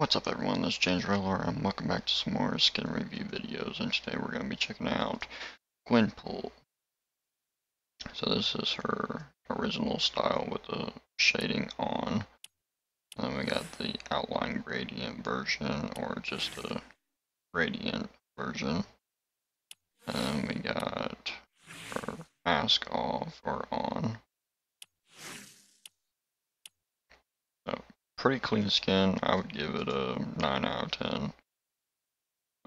What's up everyone, this is James Riddler and welcome back to some more skin review videos and today we're going to be checking out Gwenpool. So this is her original style with the shading on. And then we got the outline gradient version or just a gradient version. And we got her mask off or on. Pretty clean skin. I would give it a 9 out of 10.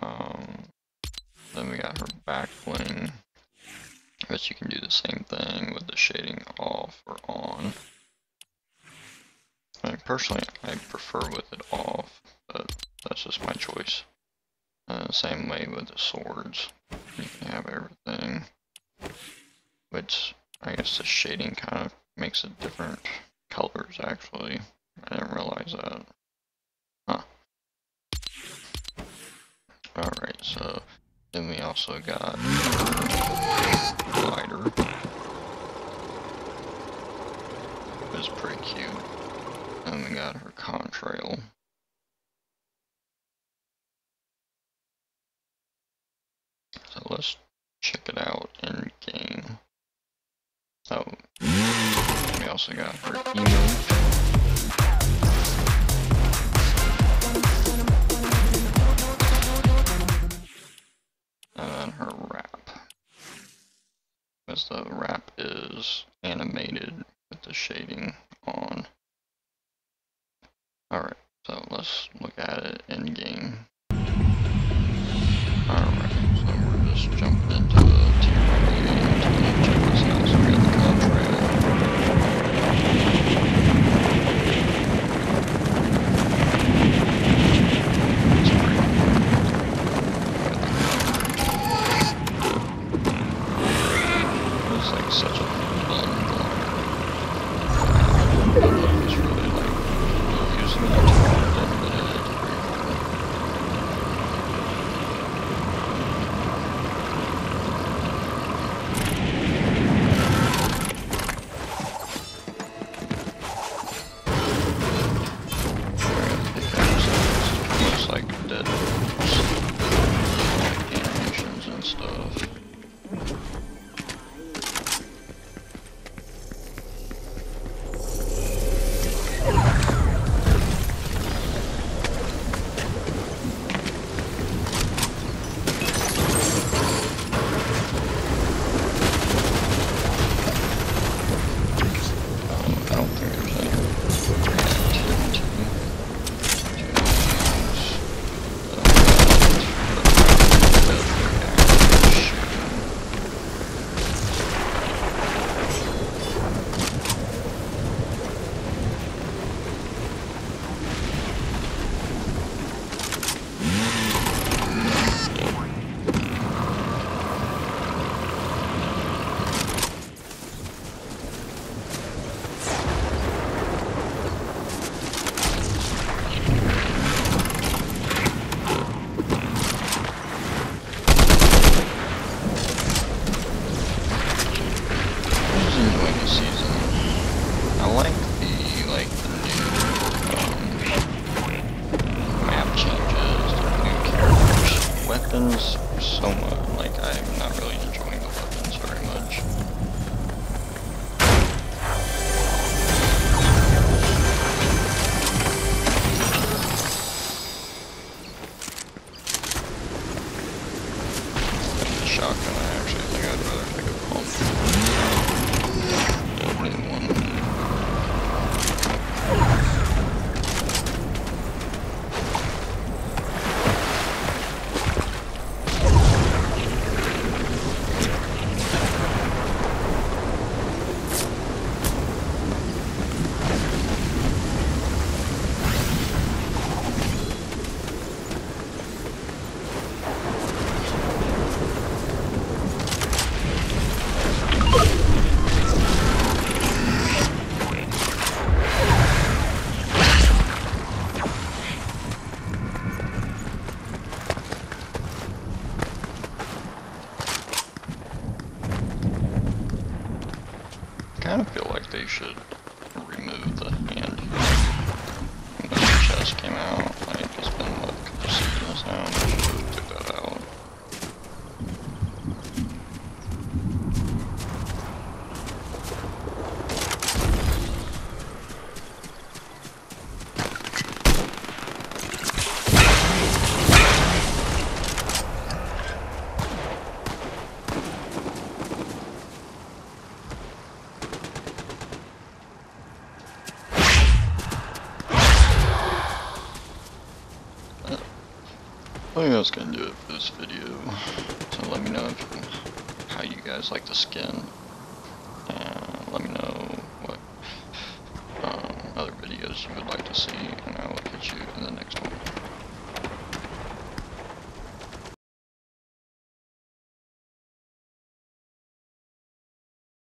Um, then we got her back bling. But you can do the same thing with the shading off or on. Personally, I prefer with it off, but that's just my choice. Uh, same way with the swords. You can have everything. Which, I guess the shading kind of makes it different colors, actually. I didn't realize that. Huh. Alright, so then we also got glider. It's pretty cute. And we got her contrail. So let's check it out in game. So we also got her emote. Animated with the shading on. Alright, so let's weapons so much. Like, I'm not really enjoying the weapons very much. Shotgun, I actually think I'd rather pick a pump. one. kind of feel like they should remove the hand when the chest came out. Like, I think that's gonna do it for this video. So let me know if, how you guys like the skin. And let me know what um, other videos you would like to see, and I will catch you in the next one.